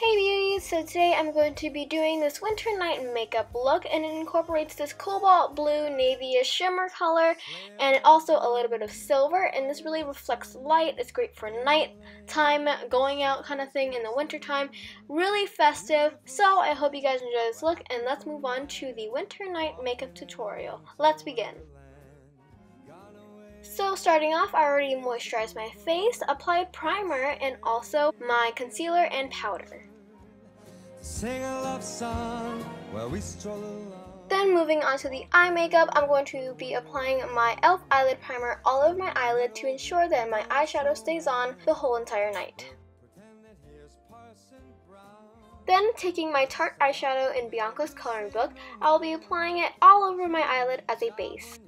Hey beauties, so today I'm going to be doing this winter night makeup look and it incorporates this cobalt blue navy shimmer color and also a little bit of silver and this really reflects light. It's great for nighttime, going out kind of thing in the winter time. Really festive, so I hope you guys enjoy this look and let's move on to the winter night makeup tutorial. Let's begin. So starting off, I already moisturized my face, applied primer, and also my concealer and powder. Then moving on to the eye makeup, I'm going to be applying my e.l.f. eyelid primer all over my eyelid to ensure that my eyeshadow stays on the whole entire night. Then taking my Tarte eyeshadow in Bianca's coloring book, I will be applying it all over my eyelid as a base.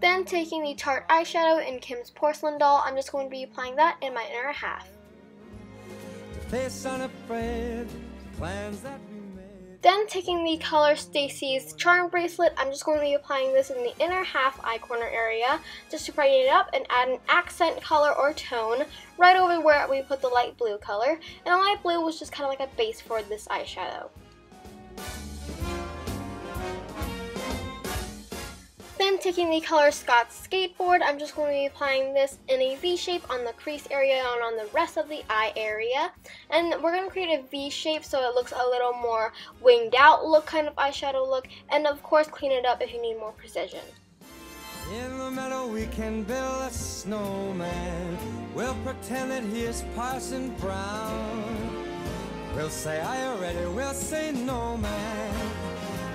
Then taking the Tarte eyeshadow in Kim's Porcelain Doll, I'm just going to be applying that in my inner half. Then taking the color Staci's Charm Bracelet, I'm just going to be applying this in the inner half eye corner area just to brighten it up and add an accent color or tone right over where we put the light blue color. And the light blue was just kind of like a base for this eyeshadow. Taking the color Scott's Skateboard, I'm just going to be applying this in a V shape on the crease area and on the rest of the eye area. And we're going to create a V shape so it looks a little more winged out look kind of eyeshadow look. And of course clean it up if you need more precision. In the meadow we can build a snowman. We'll pretend that he is Parson Brown. We'll say, are you ready? We'll say, no man.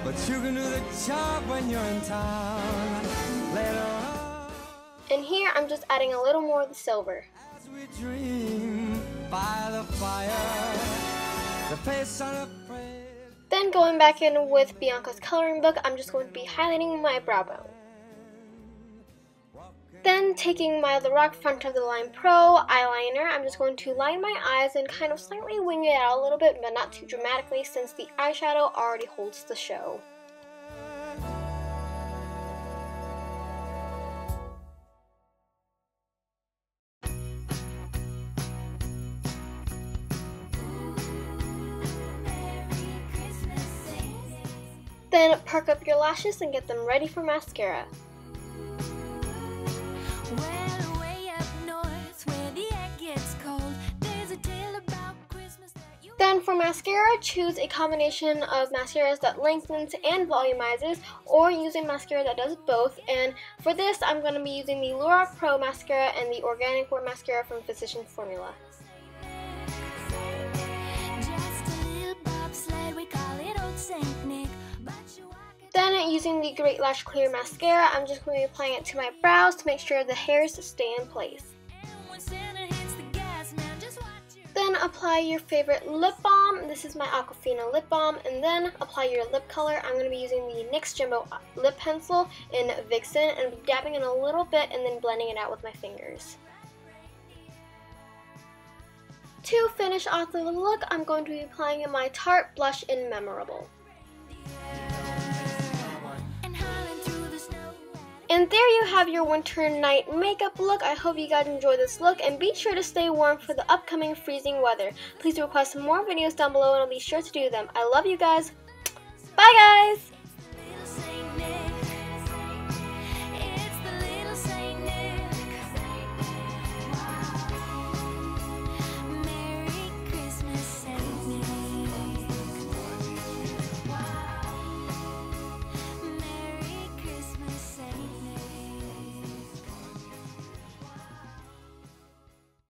But you can do the job when you're in town later on. And here I'm just adding a little more of the silver. As we dream by the fire, the. Then going back in with Bianca's coloring book, I'm just going to be highlighting my brow bone. Then taking my LORAC Front of the Line Pro eyeliner, I'm just going to line my eyes and kind of slightly wing it out a little bit, but not too dramatically since the eyeshadow already holds the show. Then perk up your lashes and get them ready for mascara. Then for mascara, choose a combination of mascaras that lengthens and volumizes or use a mascara that does both. And for this, I'm going to be using the LORAC Pro Mascara and the Organic Wear Mascara from Physicians Formula. Using the Great Lash Clear Mascara, I'm just going to be applying it to my brows to make sure the hairs stay in place. Then apply your favorite lip balm. This is my Aquafina lip balm. And then apply your lip color. I'm going to be using the NYX Jumbo lip pencil in Vixen and dabbing in a little bit and then blending it out with my fingers. To finish off the look, I'm going to be applying my Tarte blush in Memorable. There you have your winter night makeup look. I hope you guys enjoy this look and be sure to stay warm for the upcoming freezing weather. Please request more videos down below and I'll be sure to do them. I love you guys!